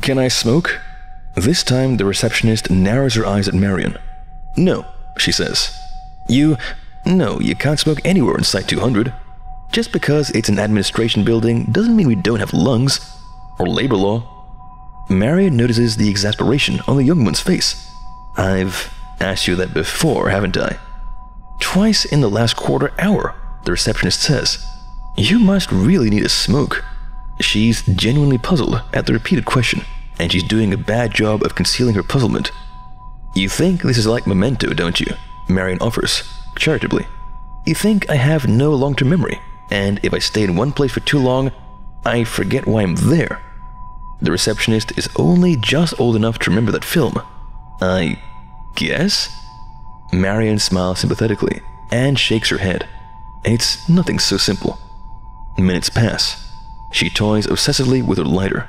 Can I smoke? This time, the receptionist narrows her eyes at Marion. No, she says. You. No, you can't smoke anywhere in Site 200. Just because it's an administration building doesn't mean we don't have lungs. Or labor law. Marion notices the exasperation on the young one's face. I've asked you that before, haven't I? Twice in the last quarter hour, the receptionist says. You must really need a smoke. She's genuinely puzzled at the repeated question, and she's doing a bad job of concealing her puzzlement. You think this is like memento, don't you? Marion offers, charitably. You think I have no long term memory, and if I stay in one place for too long, I forget why I'm there. The receptionist is only just old enough to remember that film. I guess? Marion smiles sympathetically and shakes her head. It's nothing so simple. Minutes pass. She toys obsessively with her lighter.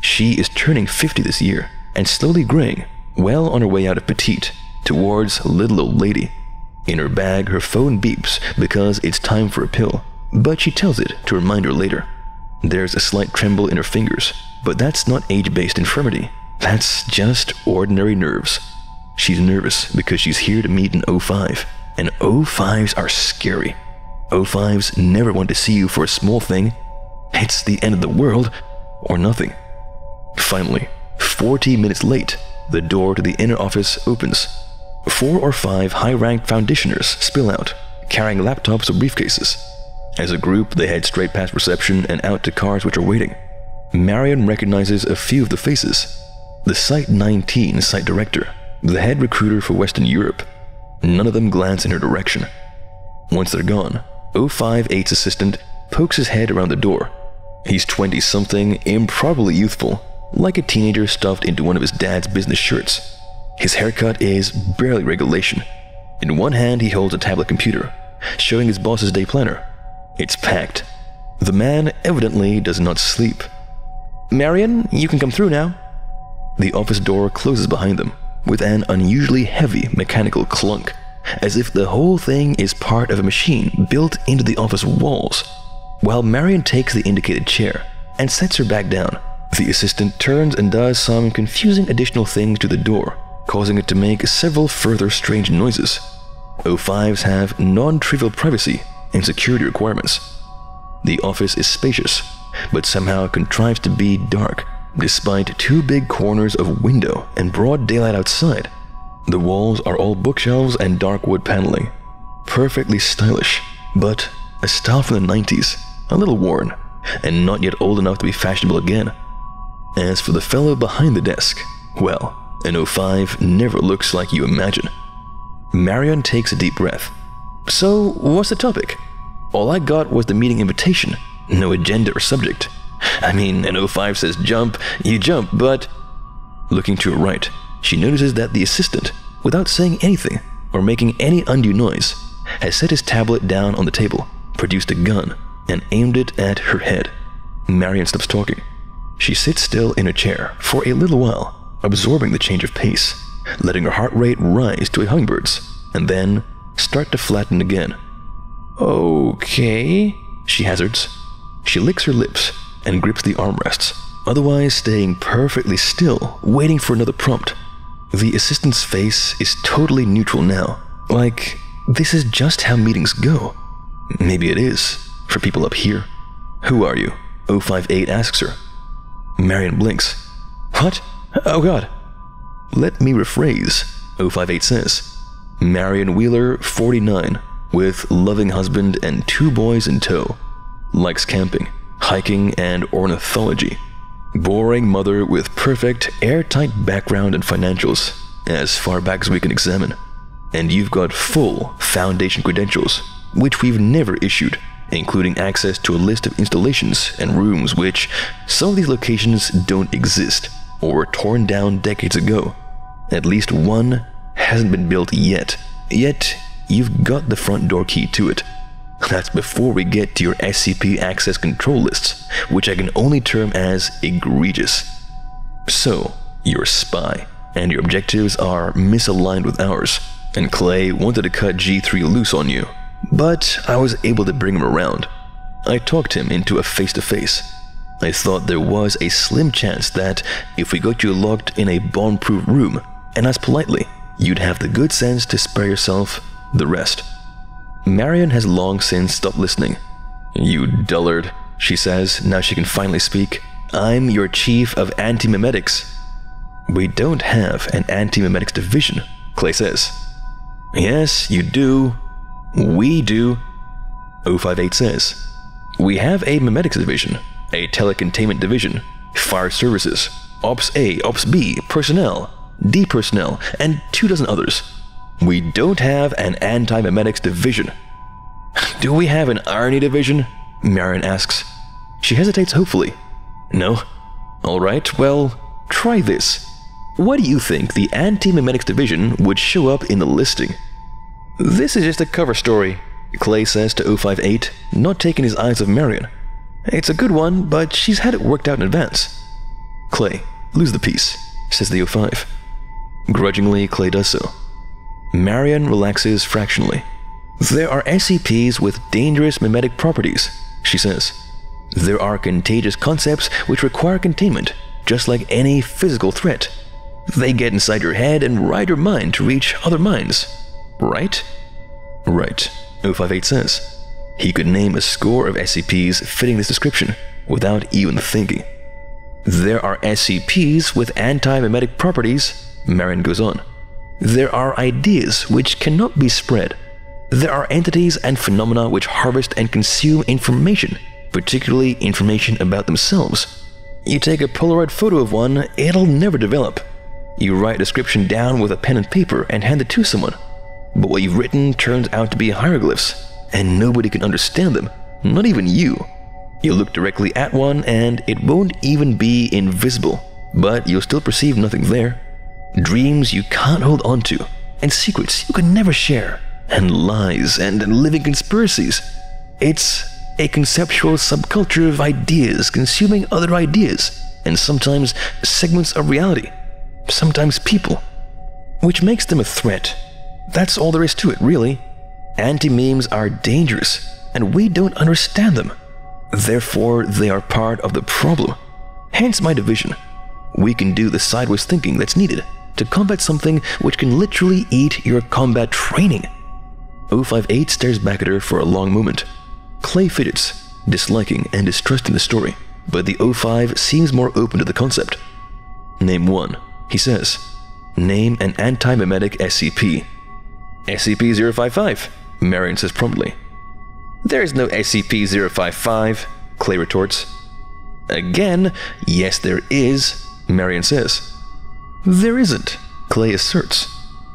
She is turning 50 this year and slowly graying, well on her way out of petite towards little old lady. In her bag, her phone beeps because it's time for a pill, but she tells it to remind her later. There's a slight tremble in her fingers, but that's not age based infirmity. That's just ordinary nerves. She's nervous because she's here to meet an O5, and O5s are scary. O5s never want to see you for a small thing it's the end of the world or nothing. Finally, 40 minutes late, the door to the inner office opens. Four or five high ranked foundationers spill out, carrying laptops or briefcases. As a group, they head straight past reception and out to cars which are waiting. Marion recognizes a few of the faces. The Site 19 site director, the head recruiter for Western Europe. None of them glance in her direction. Once they're gone, 058's assistant pokes his head around the door He's 20 something, improbably youthful, like a teenager stuffed into one of his dad's business shirts. His haircut is barely regulation. In one hand, he holds a tablet computer, showing his boss's day planner. It's packed. The man evidently does not sleep. Marion, you can come through now. The office door closes behind them with an unusually heavy mechanical clunk, as if the whole thing is part of a machine built into the office walls. While Marion takes the indicated chair and sets her back down, the assistant turns and does some confusing additional things to the door, causing it to make several further strange noises. O5s have non trivial privacy and security requirements. The office is spacious, but somehow contrives to be dark, despite two big corners of window and broad daylight outside. The walls are all bookshelves and dark wood paneling. Perfectly stylish, but a style from the 90s a little worn, and not yet old enough to be fashionable again. As for the fellow behind the desk, well, an O5 never looks like you imagine. Marion takes a deep breath. So, what's the topic? All I got was the meeting invitation, no agenda or subject. I mean, an O5 says jump, you jump, but. Looking to her right, she notices that the assistant, without saying anything or making any undue noise, has set his tablet down on the table, produced a gun, and aimed it at her head. Marion stops talking. She sits still in a chair for a little while, absorbing the change of pace, letting her heart rate rise to a hummingbird's, and then start to flatten again. Okay, she hazards. She licks her lips and grips the armrests, otherwise staying perfectly still, waiting for another prompt. The assistant's face is totally neutral now, like this is just how meetings go. Maybe it is, for people up here. Who are you? 058 asks her. Marion blinks. What? Oh god. Let me rephrase, 058 says. Marion Wheeler, 49, with loving husband and two boys in tow. Likes camping, hiking, and ornithology. Boring mother with perfect, airtight background and financials, as far back as we can examine. And you've got full foundation credentials, which we've never issued including access to a list of installations and rooms which some of these locations don't exist or were torn down decades ago. At least one hasn't been built yet, yet you've got the front door key to it. That's before we get to your SCP access control lists, which I can only term as egregious. So, you're a spy, and your objectives are misaligned with ours, and Clay wanted to cut G3 loose on you but I was able to bring him around. I talked him into a face to face. I thought there was a slim chance that if we got you locked in a bomb proof room and asked politely, you'd have the good sense to spare yourself the rest. Marion has long since stopped listening. You dullard, she says, now she can finally speak. I'm your chief of anti-memetics. We don't have an anti-memetics division, Clay says. Yes, you do. We do. 058 says. We have a memetics division, a telecontainment division, fire services, Ops A, Ops B, personnel, D personnel, and two dozen others. We don't have an anti-memetics division. Do we have an irony division? Marion asks. She hesitates hopefully. No? Alright, well, try this. What do you think the anti-memetics division would show up in the listing? This is just a cover story, Clay says to 058, not taking his eyes off Marion. It's a good one, but she's had it worked out in advance. Clay, lose the piece, says the O5. Grudgingly, Clay does so. Marion relaxes fractionally. There are SCPs with dangerous memetic properties, she says. There are contagious concepts which require containment, just like any physical threat. They get inside your head and ride your mind to reach other minds. Right? Right, 058 says. He could name a score of SCPs fitting this description without even thinking. There are SCPs with anti-memetic properties, Marion goes on. There are ideas which cannot be spread. There are entities and phenomena which harvest and consume information, particularly information about themselves. You take a Polaroid photo of one, it'll never develop. You write a description down with a pen and paper and hand it to someone. But what you've written turns out to be hieroglyphs, and nobody can understand them, not even you. You look directly at one and it won't even be invisible, but you'll still perceive nothing there. Dreams you can't hold on to, and secrets you can never share, and lies and living conspiracies. It's a conceptual subculture of ideas consuming other ideas, and sometimes segments of reality, sometimes people, which makes them a threat. That's all there is to it, really. Anti memes are dangerous, and we don't understand them. Therefore, they are part of the problem. Hence my division. We can do the sideways thinking that's needed to combat something which can literally eat your combat training. 058 stares back at her for a long moment. Clay fidgets, disliking and distrusting the story, but the O5 seems more open to the concept. Name one, he says. Name an anti-memetic SCP. SCP-055, Marion says promptly. There is no SCP-055, Clay retorts. Again, yes there is, Marion says. There isn't, Clay asserts.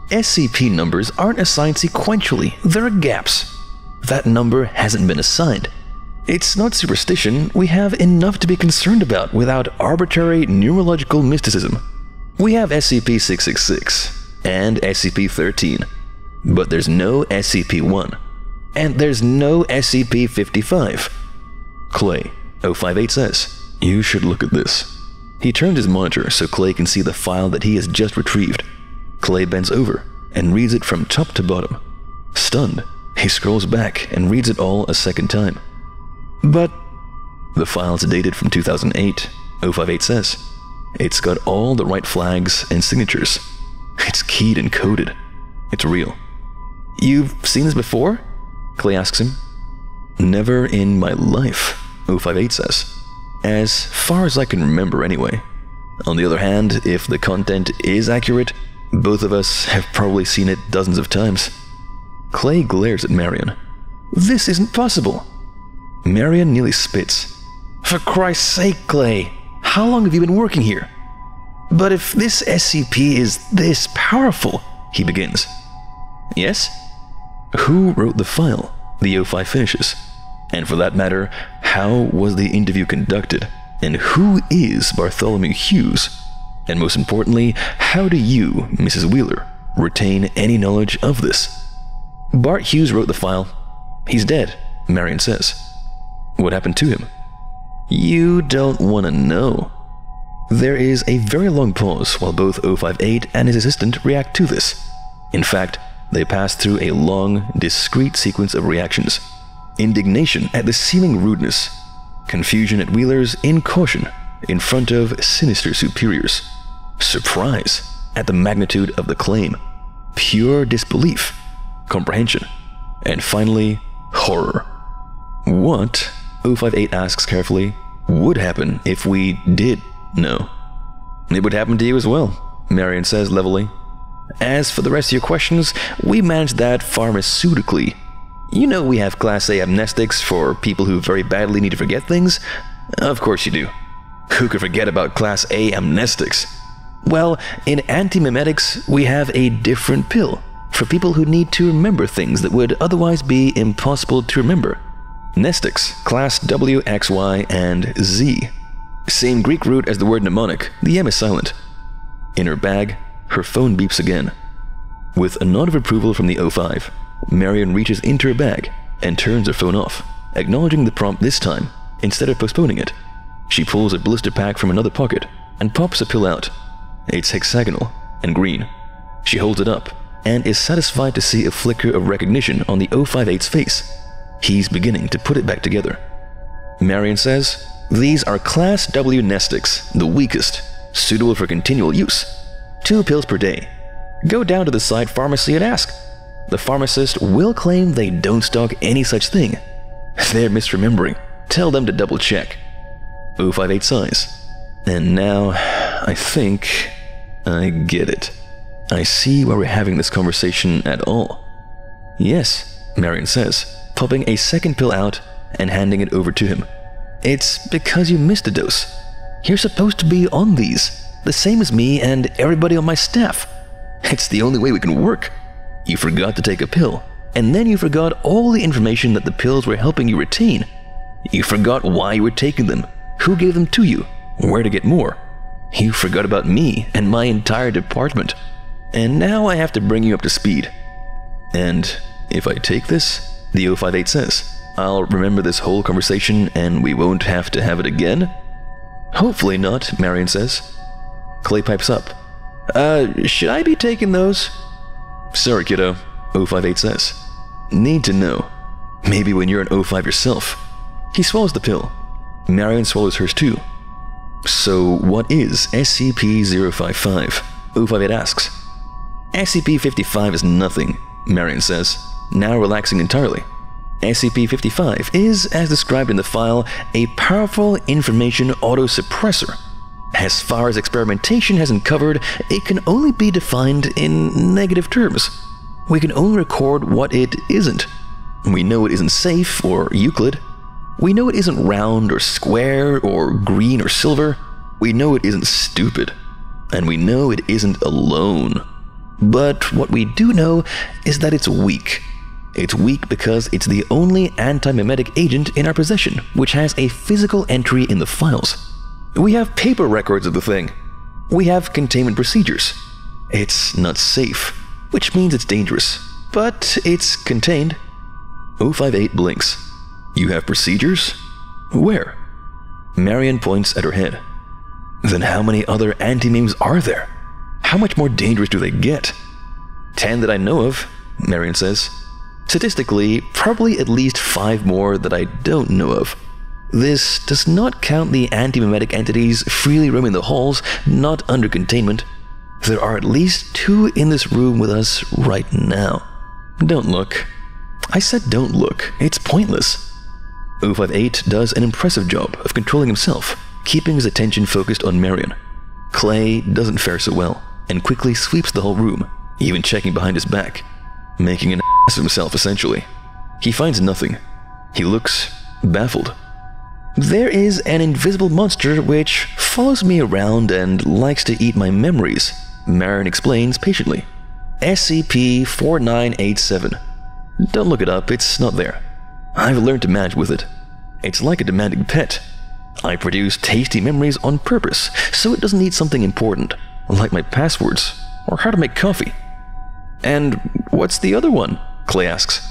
SCP numbers aren't assigned sequentially, there are gaps. That number hasn't been assigned. It's not superstition, we have enough to be concerned about without arbitrary neurological mysticism. We have SCP 666 and SCP 13, but there's no SCP 1, and there's no SCP 55. Clay, 058 says, You should look at this. He turned his monitor so Clay can see the file that he has just retrieved. Clay bends over and reads it from top to bottom. Stunned, he scrolls back and reads it all a second time. But the file's dated from 2008, 058 says. It's got all the right flags and signatures. It's keyed and coded. It's real. You've seen this before? Clay asks him. Never in my life, 058 says. As far as I can remember, anyway. On the other hand, if the content is accurate, both of us have probably seen it dozens of times. Clay glares at Marion. This isn't possible. Marion nearly spits. For Christ's sake, Clay, how long have you been working here? But if this SCP is this powerful, he begins. Yes? Who wrote the file? The O5 finishes. And for that matter, how was the interview conducted? And who is Bartholomew Hughes? And most importantly, how do you, Mrs. Wheeler, retain any knowledge of this? Bart Hughes wrote the file. He's dead, Marion says. What happened to him? You don't want to know. There is a very long pause while both 058 and his assistant react to this. In fact, they pass through a long, discrete sequence of reactions indignation at the seeming rudeness, confusion at Wheeler's incaution in front of sinister superiors, surprise at the magnitude of the claim, pure disbelief, comprehension, and finally, horror. What, 058 asks carefully, would happen if we did know? It would happen to you as well, Marion says levelly. As for the rest of your questions, we manage that pharmaceutically. You know we have Class A amnestics for people who very badly need to forget things? Of course you do. Who could forget about Class A amnestics? Well, in antimemetics, we have a different pill for people who need to remember things that would otherwise be impossible to remember. Mnestics, class W, X, Y, and Z. Same Greek root as the word mnemonic, the M is silent. In her bag, her phone beeps again. With a nod of approval from the O5, Marion reaches into her bag and turns her phone off, acknowledging the prompt this time instead of postponing it. She pulls a blister pack from another pocket and pops a pill out. It's hexagonal and green. She holds it up and is satisfied to see a flicker of recognition on the 058's face. He's beginning to put it back together. Marion says, These are Class W Mnestics, the weakest, suitable for continual use. Two pills per day. Go down to the side pharmacy and ask. The pharmacist will claim they don't stock any such thing. They're misremembering. Tell them to double check. 058 sighs. And now, I think I get it. I see why we're having this conversation at all. Yes, Marion says, popping a second pill out and handing it over to him. It's because you missed a dose. You're supposed to be on these, the same as me and everybody on my staff. It's the only way we can work. You forgot to take a pill, and then you forgot all the information that the pills were helping you retain. You forgot why you were taking them, who gave them to you, where to get more. You forgot about me and my entire department. And now I have to bring you up to speed. And if I take this, the 058 says, I'll remember this whole conversation and we won't have to have it again? Hopefully not, Marion says. Clay pipes up. Uh, should I be taking those? Sorry, kiddo, 058 says. Need to know. Maybe when you're an O5 yourself. He swallows the pill. Marion swallows hers too. So, what is SCP 055? 058 asks. SCP 55 is nothing, Marion says, now relaxing entirely. SCP 55 is, as described in the file, a powerful information autosuppressor. As far as experimentation has uncovered, it can only be defined in negative terms. We can only record what it isn't. We know it isn't safe or Euclid. We know it isn't round or square or green or silver. We know it isn't stupid. And we know it isn't alone. But what we do know is that it's weak. It's weak because it's the only anti-memetic agent in our possession which has a physical entry in the files. We have paper records of the thing. We have containment procedures. It's not safe, which means it's dangerous, but it's contained. 058 blinks. You have procedures? Where? Marion points at her head. Then how many other anti-memes are there? How much more dangerous do they get? Ten that I know of, Marion says. Statistically, probably at least five more that I don't know of. This does not count the anti-memetic entities freely roaming the halls, not under containment. There are at least two in this room with us right now. Don't look. I said don't look. It's pointless. 058 does an impressive job of controlling himself, keeping his attention focused on Marion. Clay doesn't fare so well and quickly sweeps the whole room, even checking behind his back, making an ass of himself essentially. He finds nothing. He looks baffled. There is an invisible monster which follows me around and likes to eat my memories, Marion explains patiently. SCP 4987. Don't look it up, it's not there. I've learned to manage with it. It's like a demanding pet. I produce tasty memories on purpose, so it doesn't need something important like my passwords, or how to make coffee. And what's the other one? Clay asks.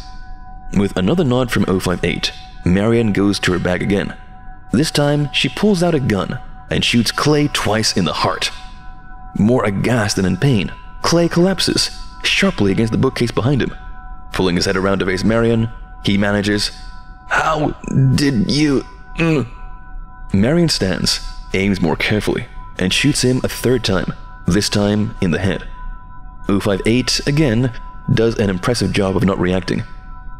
With another nod from 058, Marion goes to her bag again. This time, she pulls out a gun and shoots Clay twice in the heart. More aghast than in pain, Clay collapses sharply against the bookcase behind him. Pulling his head around to face Marion, he manages, How did you. Mm, Marion stands, aims more carefully, and shoots him a third time, this time in the head. 058, again does an impressive job of not reacting.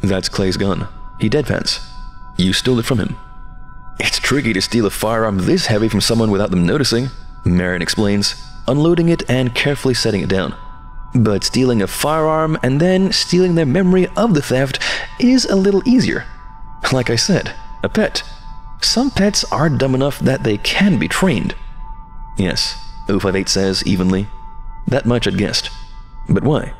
That's Clay's gun. He deadpans. You stole it from him. It's tricky to steal a firearm this heavy from someone without them noticing, Marion explains, unloading it and carefully setting it down. But stealing a firearm and then stealing their memory of the theft is a little easier. Like I said, a pet. Some pets are dumb enough that they can be trained. Yes, 058 says evenly. That much I'd guessed. But why?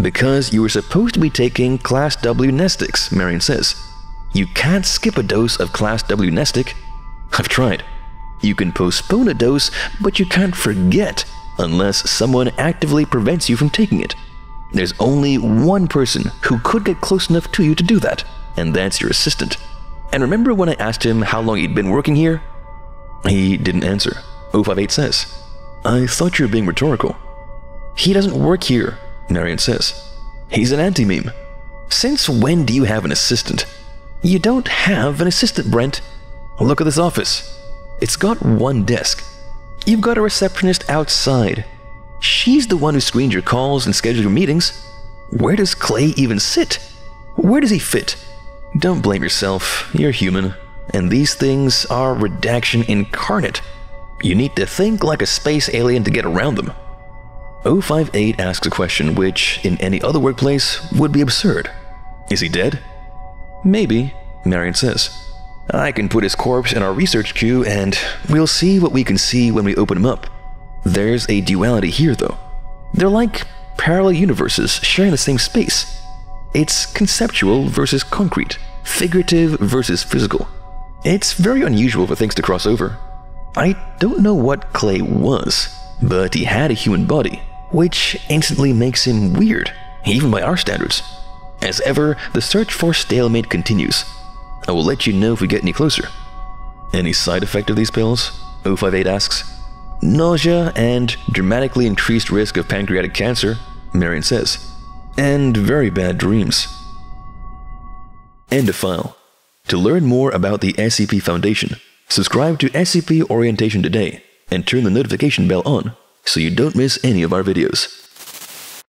Because you were supposed to be taking Class W Mnestics, Marion says. You can't skip a dose of Class W Mnestic. I've tried. You can postpone a dose, but you can't forget unless someone actively prevents you from taking it. There's only one person who could get close enough to you to do that, and that's your assistant. And remember when I asked him how long he'd been working here? He didn't answer. 058 says, I thought you were being rhetorical. He doesn't work here, Marion says. He's an anti meme. Since when do you have an assistant? You don't have an assistant, Brent. Oh, look at this office. It's got one desk. You've got a receptionist outside. She's the one who screens your calls and schedules your meetings. Where does Clay even sit? Where does he fit? Don't blame yourself. You're human. And these things are redaction incarnate. You need to think like a space alien to get around them. 058 asks a question which, in any other workplace, would be absurd. Is he dead? Maybe, Marion says. I can put his corpse in our research queue and we'll see what we can see when we open him up. There's a duality here, though. They're like parallel universes sharing the same space. It's conceptual versus concrete, figurative versus physical. It's very unusual for things to cross over. I don't know what Clay was, but he had a human body, which instantly makes him weird, even by our standards. As ever, the search for stalemate continues. I will let you know if we get any closer. Any side effect of these pills? 058 asks. Nausea and dramatically increased risk of pancreatic cancer, Marion says. And very bad dreams. End of file. To learn more about the SCP Foundation, subscribe to SCP Orientation today and turn the notification bell on so you don't miss any of our videos.